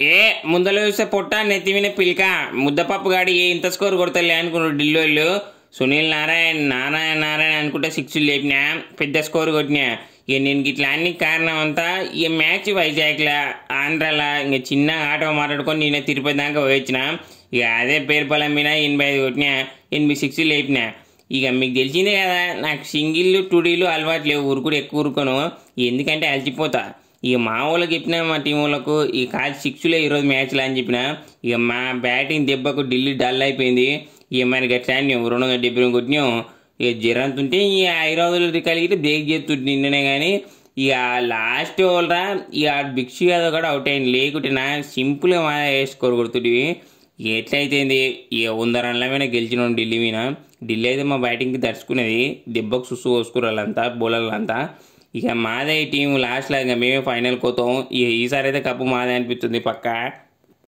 ఏ ముందల చూస్తే పొట్ట నెత్తి పిలిక. ముద్దపప్పు గాడి ఏ ఇంత స్కోర్ కొడతలే అనుకున్నాడు ఢిల్లీళ్ళు సునీల్ నారాయణ నారాయణ నారాయణ అనుకుంటే సిక్స్లు లేపినా పెద్ద స్కోర్ కొట్టినా. ఇక నేను ఇట్లా అన్ని కారణం అంతా ఇక మ్యాచ్ వైజాగ్లా ఆంధ్రాలా ఇంకా చిన్న ఆటో మాట్లాడుకొని నేను తిరుపతి దాకా వచ్చిన ఇక అదే పేరు పొలం మీద ఎనభై ఐదు కొట్టినా ఎనభై సిక్స్ లేపినా. ఇక మీకు తెలిసిందే కదా నాకు సింగిల్ టూడీలు అలవాటు లేవు ఊరుకుడు ఎక్కువ ఊరుకోను. ఎందుకంటే అలసిపోతా. ఇక మా వాళ్ళకి చెప్పిన మా టీం వాళ్ళకు ఈ కాల్ సిక్స్లే ఈరోజు మ్యాచ్లో అని చెప్పిన ఇక మా బ్యాటింగ్ దెబ్బకు ఢిల్లీ డల్ అయిపోయింది. ఇక మనకి ఎట్లా ఆడినాం రెండు వందల డెబ్బై కొట్టినాం. ఇక జ్వరం ఉంటే ఈ ఐదు రోజులు కలిగితే బ్రేక్ చేస్తుంటే నిన్ననే కానీ ఇక లాస్ట్ ఓవర్రా ఇక బిక్స్ యాదవ్ కూడా అవుట్ అయింది లేకుంటే నా సింపుల్గా మా వేసుకోరు కొడుతుంటివి. ఇక ఎట్లయితేంది ఇక వంద రన్ల మీద గెలిచినాం ఢిల్లీ మీద. ఢిల్లీ అయితే మా బ్యాటింగ్కి దర్చుకునేది దెబ్బకు సుసు కోసుకురు బౌలర్లంతా. ఇక మాదే టీం లాస్ట్లో ఇంకా మేమే ఫైనల్ కోతాం ఇక ఈసారి అయితే కప్పు మాదే అనిపిస్తుంది పక్కా.